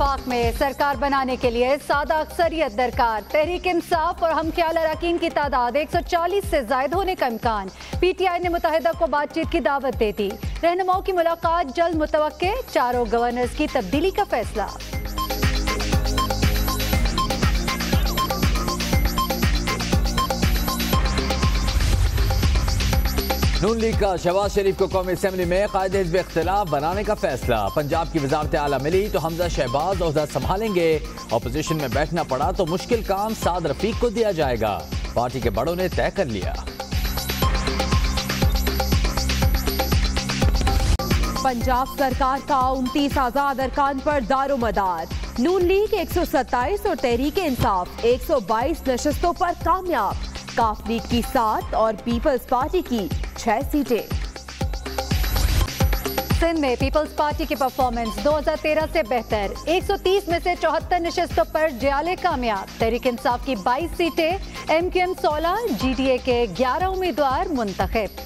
وفاق میں سرکار بنانے کے لیے سادہ اکثریت درکار، تحریک انصاف اور ہم خیال اراکین کی تعداد ایک سو چالیس سے زائد ہونے کا امکان۔ پی ٹی آئی نے متحدہ کو بات چیت کی دعوت دے دی۔ رہنماؤں کی ملاقات جلد متوقع، چاروں گورنرز کی تبدیلی کا فیصلہ۔ نون لیگ کا شہباز شریف کو قومی اسمبلی میں قائد حزب اختلاف بنانے کا فیصلہ۔ پنجاب کی وزارت اعلیٰ ملی تو حمزہ شہباز عہدہ سنبھالیں گے۔ اپوزیشن میں بیٹھنا پڑا تو مشکل کام سعد رفیق کو دیا جائے گا۔ پارٹی کے بڑوں نے طے کر لیا۔ پنجاب سرکار کا انتیس آزاد ارکان پر دار و مدار۔ نون لیگ ایک سو ستائیس اور تحریک انصاف ایک سو بائیس نشستوں پر کامیاب۔ کاف لیگ کی سات اور پیپلز پارٹی کی چھ سیٹیں سندھ میں پیپلز پارٹی کی پرفارمنس دو ہزار تیرہ سے بہتر ایک سو تیس میں سے چوہتر نشستوں پر جیالے کامیاب تحریک انصاف کی بائیس سیٹیں ایم کیو ایم سولہ جی ڈی اے کے گیارہ امیدوار منتخب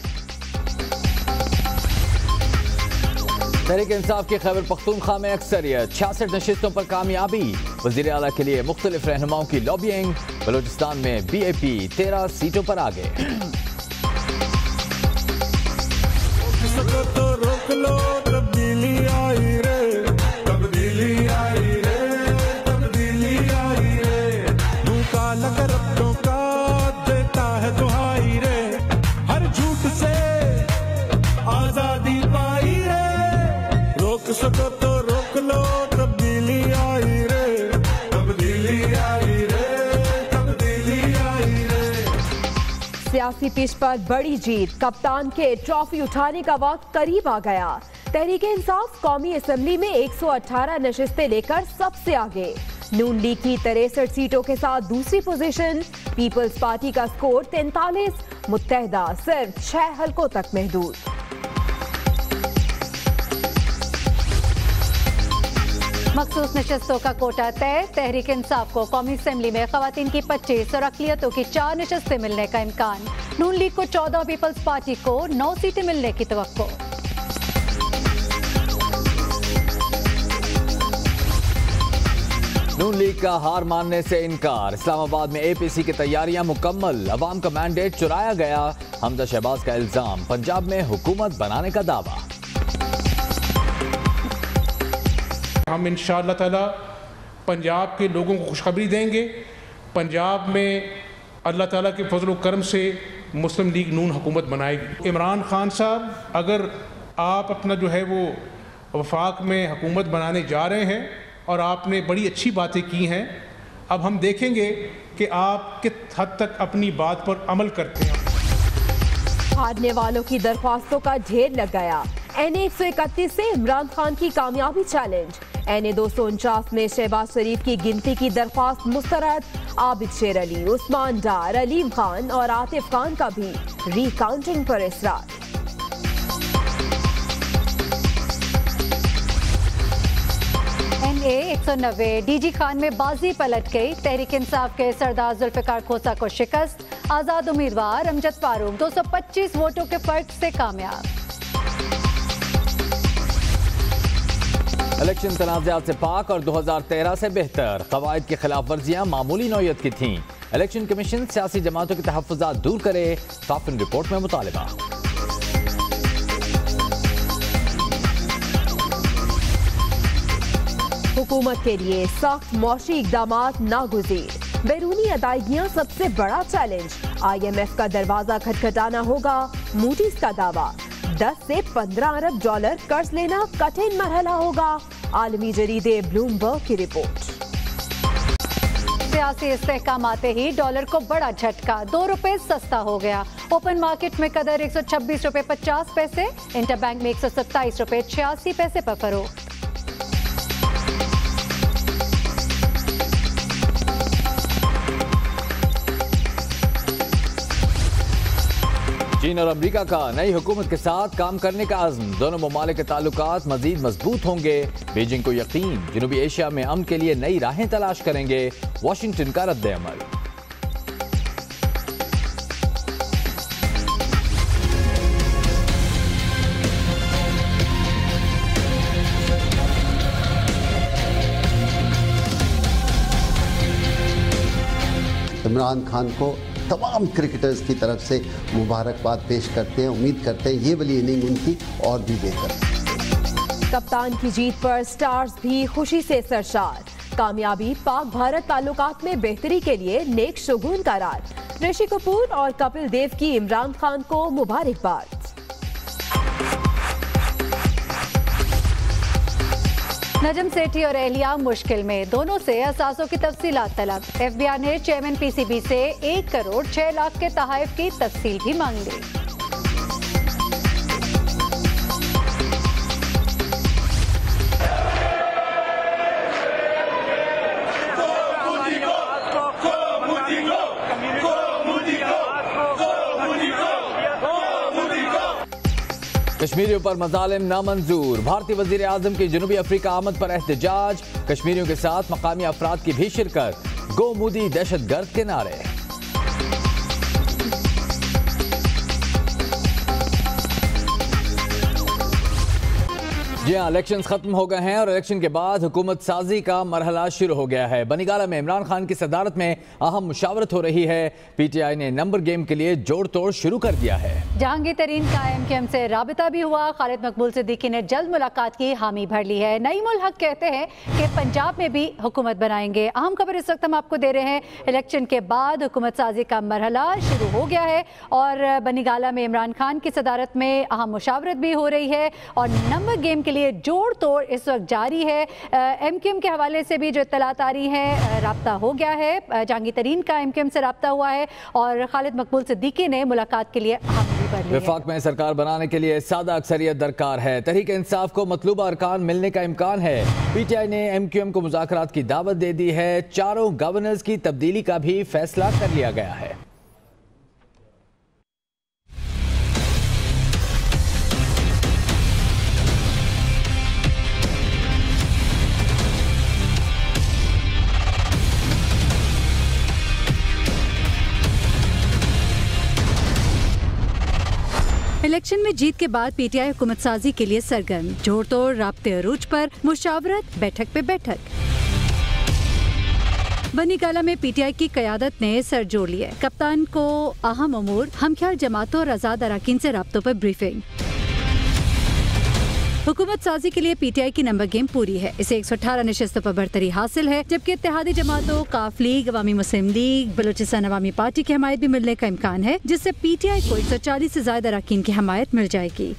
تحریک انصاف کی خیبر پختونخوا میں اکثریت چھیاسٹھ نشستوں پر کامیابی وزیر اعلیٰ کے لیے مختلف رہنماؤں کی لابینگ بلوچستان میں بی اے پی تیرہ سیٹوں پر آگے تو روک لو تبدیلی سیاسی پچ پر بڑی جیت۔ کپتان کے ٹرافی اٹھانے کا وقت قریب آ گیا۔ تحریک انصاف قومی اسمبلی میں ایک سو اٹھارہ نشستیں لے کر سب سے آگے۔ نون لیگ کی تریسٹھ سیٹوں کے ساتھ دوسری پوزیشن۔ پیپلز پارٹی کا سکور تینتالیس۔ متحدہ صرف چھ حلقوں تک محدود۔ مخصوص نشستوں کا کوٹا طے، تحریک انصاف کو قومی اسمبلی میں خواتین کی پچیس اور اقلیتوں کی چار نشستیں ملنے کا امکان۔ نون لیگ کو چودہ پیپلز پارٹی کو نو سیٹیں ملنے کی توقع۔ نون لیگ کا ہار ماننے سے انکار۔ اسلام آباد میں اے پی سی کی تیاریاں مکمل۔ عوام کا مینڈیٹ چرایا گیا۔ حمزہ شہباز کا الزام۔ پنجاب میں حکومت بنانے کا دعویٰ۔ ہم ان شاء اللہ تعالیٰ پنجاب کے لوگوں کو خوشخبری دیں گے۔ پنجاب میں اللہ تعالیٰ کے فضل و کرم سے مسلم لیگ نون حکومت بنائے گی۔ عمران خان صاحب، اگر آپ اپنا جو ہے وہ وفاق میں حکومت بنانے جا رہے ہیں اور آپ نے بڑی اچھی باتیں کی ہیں، اب ہم دیکھیں گے کہ آپ کس حد تک اپنی بات پر عمل کرتے ہیں۔ ہارنے والوں کی درخواستوں کا ڈھیر لگ گیا۔ این ایک سو اکتیس سے عمران خان کی کامیابی چیلنج۔ این اے دو سو انچاس میں شہباز شریف کی گنتی کی درخواست مسترد، عابد شیر علی، عثمان ڈار، علیم خان اور عاطف خان کا بھی ری کاؤنٹنگ پر اصرار۔ این اے ایک سو نوے، ڈی جی خان میں بازی پلٹ گئی۔ تحریک انصاف کے سردار ذوالفقار کھوسا کو شکست۔ آزاد امیدوار، امجد فاروق، دو سو پچیس ووٹوں کے فرق سے کامیاب۔ الیکشن تنازعات سے پاک اور دو ہزار تیرہ سے بہتر۔ قواعد کی خلاف ورزیاں معمولی نوعیت کی تھیں۔ الیکشن کمیشن سیاسی جماعتوں کے تحفظات دور کرے۔ کافن رپورٹ میں مطالبہ۔ حکومت کے لیے سخت معاشی اقدامات ناگزیر۔ بیرونی ادائیگیاں سب سے بڑا چیلنج۔ آئی ایم ایف کا دروازہ کھٹکھٹانا ہوگا۔ موڈیز کا دعویٰ۔ دس سے پندرہ ارب ڈالر قرض لینا کٹھن مرحلہ ہوگا۔ عالمی جریدے بلوم برگ کی رپورٹ۔ سیاسی استحکام آتے ہی ڈالر کو بڑا جھٹکا، دو روپے سستا ہو گیا۔ اوپن مارکیٹ میں قدر ایک سو چھبیس روپے پچاس پیسے، انٹر بینک میں ایک سو ستائیس روپے چھیاسی پیسے پر فروخت۔ چین اور امریکہ کا نئی حکومت کے ساتھ کام کرنے کا عزم۔ دونوں ممالک کے تعلقات مزید مضبوط ہوں گے۔ بیجنگ کو یقین، جنوبی ایشیا میں امن کے لیے نئی راہیں تلاش کریں گے۔ واشنگٹن کا رد عمل۔ عمران خان کو تمام کرکٹرز کی طرف سے مبارکباد پیش کرتے ہیں، امید کرتے ہیں یہ والی اننگ ان کی اور بھی بہتر۔ کپتان کی جیت پر سٹارز بھی خوشی سے سرشار۔ کامیابی پاک بھارت تعلقات میں بہتری کے لیے نیک شگون کا رات۔ رشی کپور اور کپل دیو کی عمران خان کو مبارکباد۔ نجم سیٹھی اور اہلیہ مشکل میں، دونوں سے اثاثوں کی تفصیلات طلب۔ ایف بی آر نے چیئرمین پی سی بی سے ایک کروڑ چھ لاکھ کے تحائف کی تفصیل بھی مانگ لی۔ کشمیریوں پر مظالم نامنظور۔ بھارتی وزیر اعظم کی جنوبی افریقہ آمد پر احتجاج۔ کشمیریوں کے ساتھ مقامی افراد کی بھی شرکت۔ گو مودی دہشت گرد کے نعرے۔ جی ہاں الیکشنز ختم ہو گئے ہیں اور الیکشن کے بعد حکومت سازی کا مرحلہ شروع ہو گیا ہے۔ بنیگالہ میں عمران خان کی صدارت میں اہم مشاورت ہو رہی ہے۔ پی ٹی آئی نے نمبر گیم کے لیے جوڑ توڑ شروع کر دیا ہے۔ جہانگیر ترین کا ایم کے ایم سے رابطہ بھی ہوا۔ خالد مقبول صدیقی نے جلد ملاقات کی، حامی بھر لی ہے۔ نعیم الحق کہتے ہیں کہ پنجاب میں بھی حکومت بنائیں گے۔ اہم خبر اس وقت ہم آپ کو دے رہے ہیں۔ الیکشن کے بعد حکومت سازی کا مرحلہ شروع ہو گیا ہے اور بنیگالہ میں عمران خان کی صدارت میں اہم مشاورت بھی ہو رہی ہے اور نمبر گیم کے لیے جوڑ توڑ اس وقت جاری ہے۔ ایم کیو ایم کے حوالے سے بھی جو اطلاعات آ رہی ہیں رابطہ ہو گیا ہے۔ جہانگیر ترین کا ایم کیو ایم سے رابطہ ہوا ہے اور خالد مقبول صدیقی نے ملاقات کے لیے وفاق میں سرکار بنانے کے لیے سادہ اکثریت درکار ہے۔ تحریک انصاف کو مطلوبہ ارکان ملنے کا امکان ہے۔ پی ٹی آئی نے ایم کیو ایم کو مذاکرات کی دعوت دے دی ہے۔ چاروں گورنرز کی تبدیلی کا بھی فیصلہ کر لیا گیا ہے۔ الیکشن میں جیت کے بعد پی ٹی آئی حکومت سازی کے لیے سرگرم۔ جوڑ توڑ، رابطے عروج پر مشاورت، بیٹھک پہ بیٹھک۔ بنی کالا میں پی ٹی آئی کی قیادت نے سر جوڑ لیے کپتان کو اہم امور ہم خیال جماعتوں اور آزاد اراکین سے رابطوں پر بریفنگ حکومت سازی کے لیے پی ٹی آئی کی نمبر گیم پوری ہے۔ اسے ایک سو اٹھارہ نشستوں پر برتری حاصل ہے، جبکہ اتحادی جماعتوں کاف لیگ، عوامی مسلم لیگ، بلوچستان عوامی پارٹی کی حمایت بھی ملنے کا امکان ہے، جس سے پی ٹی آئی کو ایک سو چالیس سے زائد اراکین کی حمایت مل جائے گی۔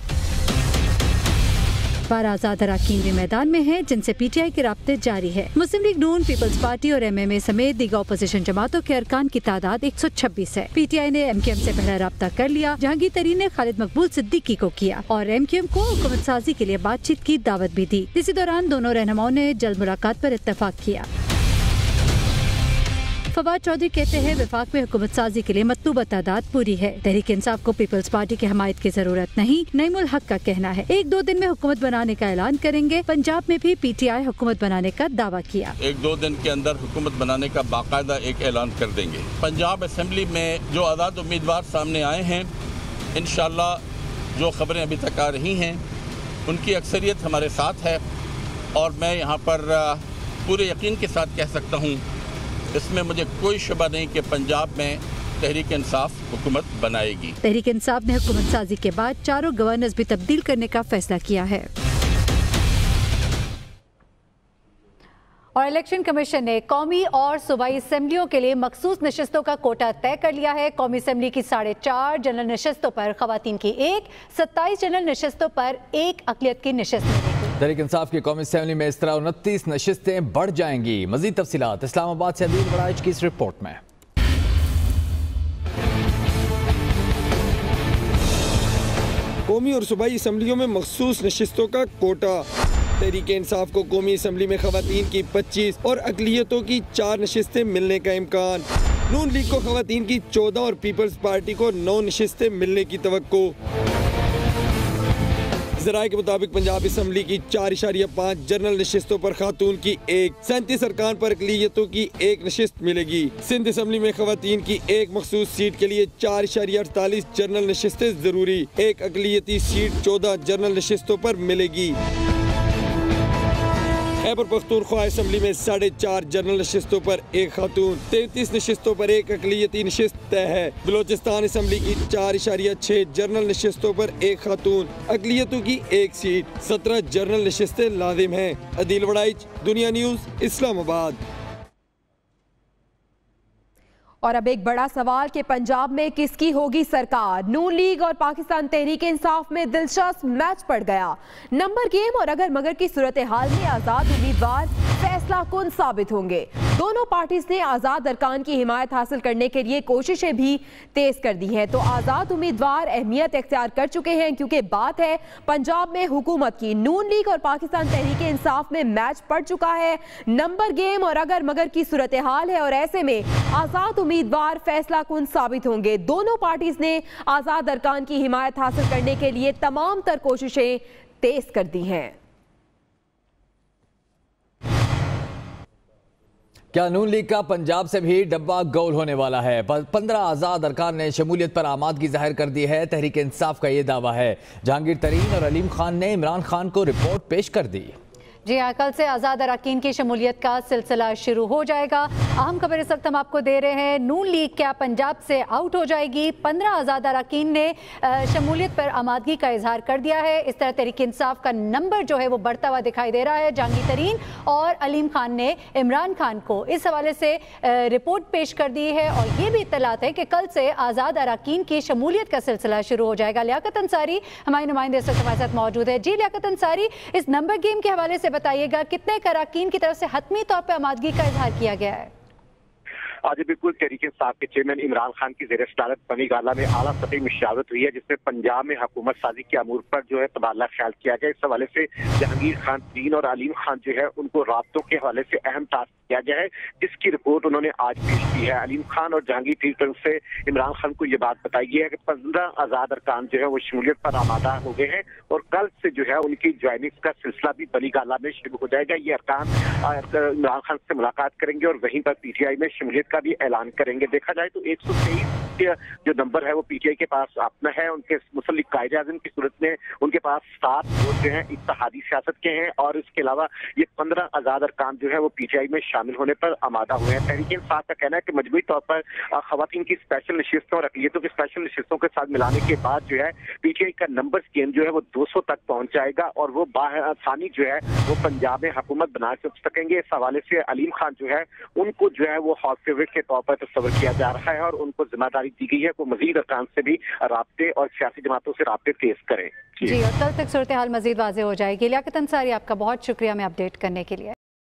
بارہ آزاد اراکین بھی میدان میں ہیں، جن سے پی ٹی آئی کے رابطے جاری ہے مسلم لیگ نون پیپلز پارٹی اور ایم ایم اے سمیت دیگر اپوزیشن جماعتوں کے ارکان کی تعداد ایک سو چھبیس ہے۔ پی ٹی آئی نے ایم کیو ایم سے پہلا رابطہ کر لیا، جہانگیر ترین نے خالد مقبول صدیقی کو کیا اور ایم کیو ایم کو حکومت سازی کے لیے بات چیت کی دعوت بھی دی۔ اسی دوران دونوں رہنماؤں نے جلد ملاقات پر اتفاق کیا۔ فواد چودھری کہتے ہیں، وفاق میں حکومت سازی کے لیے مطلوبہ تعداد پوری ہے۔ تحریک انصاف کو پیپلز پارٹی کی حمایت کی ضرورت نہیں۔ نعیم الحق کا کہنا ہے، ایک دو دن میں حکومت بنانے کا اعلان کریں گے۔ پنجاب میں بھی پی ٹی آئی حکومت بنانے کا دعویٰ کیا۔ ایک دو دن کے اندر حکومت بنانے کا باقاعدہ ایک اعلان کر دیں گے۔ پنجاب اسمبلی میں جو آزاد امیدوار سامنے آئے ہیں، انشاءاللہ جو خبریں ابھی تک آ رہی ہیں، ان کی اکثریت ہمارے ساتھ ہے۔ اور میں یہاں پر پورے یقین کے ساتھ کہہ سکتا ہوں اس میں مجھے کوئی شبہ نہیں کہ پنجاب میں تحریک انصاف حکومت بنائے گی۔ تحریک انصاف نے حکومت سازی کے بعد چاروں گورنرز بھی تبدیل کرنے کا فیصلہ کیا ہے۔ اور الیکشن کمیشن نے قومی اور صوبائی اسمبلیوں کے لیے مخصوص نشستوں کا کوٹا طے کر لیا ہے۔ قومی اسمبلی کی ساڑھے چار جنرل نشستوں پر خواتین کی ایک ستائیس جنرل نشستوں پر ایک اقلیت کی نشست۔ تحریک انصاف کی قومی اسمبلی میں اس طرح انتیس نشستیں بڑھ جائیں گی۔ مزید تفصیلات اسلام آباد سے عدیل بڑائج کی اس رپورٹ میں۔ قومی اور صوبائی اسمبلیوں میں مخصوص نشستوں کا کوٹا۔ تحریک انصاف کو قومی اسمبلی میں خواتین کی پچیس اور اقلیتوں کی چار نشستیں ملنے کا امکان۔ نون لیگ کو خواتین کی چودہ اور پیپلز پارٹی کو نو نشستیں ملنے کی توقع۔ ذرائع کے مطابق پنجاب اسمبلی کی چار اشاریہ پانچ جنرل نشستوں پر خاتون کی ایک سینتیس ارکان پر اقلیتوں کی ایک نشست ملے گی۔ سندھ اسمبلی میں خواتین کی ایک مخصوص سیٹ کے لیے چار اشاریہ اڑتالیس جنرل نشستیں ضروری۔ ایک اقلیتی سیٹ چودہ جنرل نشستوں پر ملے گی۔ خیبر پختونخوا اسمبلی میں ساڑھے چار جنرل نشستوں پر ایک خاتون، تینتیس نشستوں پر ایک اقلیتی نشست طے ہے۔ بلوچستان اسمبلی کی چار اشاریہ چھ جنرل نشستوں پر ایک خاتون، اقلیتوں کی ایک سیٹ۔ سترہ جنرل نشستیں لازم ہیں۔ عدیل وڑائچ، دنیا نیوز، اسلام آباد۔ اور اب ایک بڑا سوال کہ پنجاب میں کس کی ہوگی سرکار؟ نون لیگ اور پاکستان تحریک انصاف میں دلچسپ میچ پڑ گیا۔ نمبر گیم اور اگر مگر کی صورتحال میں آزاد امیدوار فیصلہ کن ثابت ہوں گے؟ دونوں پارٹیز نے آزاد ارکان کی حمایت حاصل کرنے کے لیے کوششیں بھی تیز کر دی ہیں۔ تو آزاد امیدوار اہمیت اختیار کر چکے ہیں کیونکہ بات ہے پنجاب میں حکومت کی۔ نون لیگ اور پاکستان تحریک انصاف میں میچ پڑ چکا ہے۔ نمبر گیم اور اگر مگر کی صورتحال ہے اور ایسے میں آزاد امیدوار فیصلہ کن ثابت ہوں گے۔ دونوں پارٹیز نے آزاد ارکان کی حمایت حاصل کرنے کے لیے تمام تر کوششیں تیز کر دی ہیں۔ کیا نون لیگ کا پنجاب سے بھی ڈبا گول ہونے والا ہے۔ پندرہ آزاد ارکان نے شمولیت پر آمادگی ظاہر کر دی ہے۔ تحریک انصاف کا یہ دعویٰ ہے۔ جہانگیر ترین اور علیم خان نے عمران خان کو رپورٹ پیش کر دی۔ جی ہاں کل سے آزاد اراکین کی شمولیت کا سلسلہ شروع ہو جائے گا۔ اہم خبر اس وقت ہم آپ کو دے رہے ہیں۔ نون لیگ کیا پنجاب سے آؤٹ ہو جائے گی؟ پندرہ آزاد اراکین نے شمولیت پر آمادگی کا اظہار کر دیا ہے۔ اس طرح تحریک انصاف کا نمبر جو ہے وہ بڑھتا ہوا دکھائی دے رہا ہے جہانگی ترین۔ اور علیم خان نے عمران خان کو اس حوالے سے رپورٹ پیش کر دی ہے۔ اور یہ بھی اطلاعات ہے کہ کل سے آزاد اراکین کی شمولیت کا سلسلہ شروع ہو جائے گا۔ لیاقت انصاری، ہمارے نمائندے اس وقت ہمارے ساتھ موجود ہے جی لیاقت انصاری، اس نمبر گیم کے حوالے سے بتائیے گا کتنے کراکین کی طرف سے حتمی طور پر آمادگی کا اظہار کیا گیا ہے؟ آج بالکل تحریک صاحب کے چیئرمین عمران خان کی زیر صدارت بنی گالا میں اعلیٰ سطحی مشاورت ہوئی ہے، جس میں پنجاب میں حکومت سازی کے امور پر جو ہے تبادلہ خیال کیا گیا۔ اس حوالے سے جہانگیر خان تین اور علیم خان جو ہے، ان کو رابطوں کے حوالے سے اہم ٹاسک کیا گیا ہے۔ جس کی رپورٹ انہوں نے آج پیش کی ہے۔ علیم خان اور جہانگیر ٹیوٹر سے عمران خان کو یہ بات بتائی ہے کہ پندرہ آزاد ارکان جو ہے وہ شمولیت پر آمادہ ہو گئے ہیں اور کل سے جو ہے ان کی جوائنگ کا سلسلہ بھی بلی گالا میں شروع ہو جائے گا۔ یہ ارکان عمران خان سے ملاقات کریں گے اور وہیں پر پی ٹی آئی میں شمولیت کا بھی اعلان کریں گے۔ دیکھا جائے تو ایک سو تیئیس وقت جو نمبر ہے وہ پی ٹی آئی کے پاس اپنا ہے، ان کے مسلک قائد اعظم کی صورت میں ان کے پاس سات ووٹ جو ہیں، اتحادی سیاست کے ہیں اور اس کے علاوہ یہ پندرہ آزاد ارکان جو ہے وہ پی ٹی آئی میں شامل ہونے پر آمادہ ہوئے ہیں۔ تحریک انصاف کا کہنا ہے کہ مجموعی طور پر خواتین کی اسپیشل نشستوں اور اقلیتوں کی اسپیشل نشستوں کے ساتھ ملانے کے بعد جو ہے، پی ٹی آئی کا نمبر اسکیم جو ہے وہ دو سو تک پہنچ جائے گا اور وہ بآسانی جو ہے، وہ پنجاب میں حکومت بنا سکیں گے۔ اس حوالے سے علیم خان جو ہے، ان کو جو ہے وہ ہاٹ فیوریٹ کے طور پر تصور کیا جا رہا ہے اور ان کو ذمہ داری تاریخ دی گئی ہے وہ مزید ارکان سے بھی رابطے اور سیاسی جماعتوں سے رابطے تیز کریں۔ جی۔, جی، اور کل تک صورتحال مزید واضح ہو جائے گی۔ لیاقت انصاری آپ کا بہت شکریہ میں اپڈیٹ کرنے کے لیے۔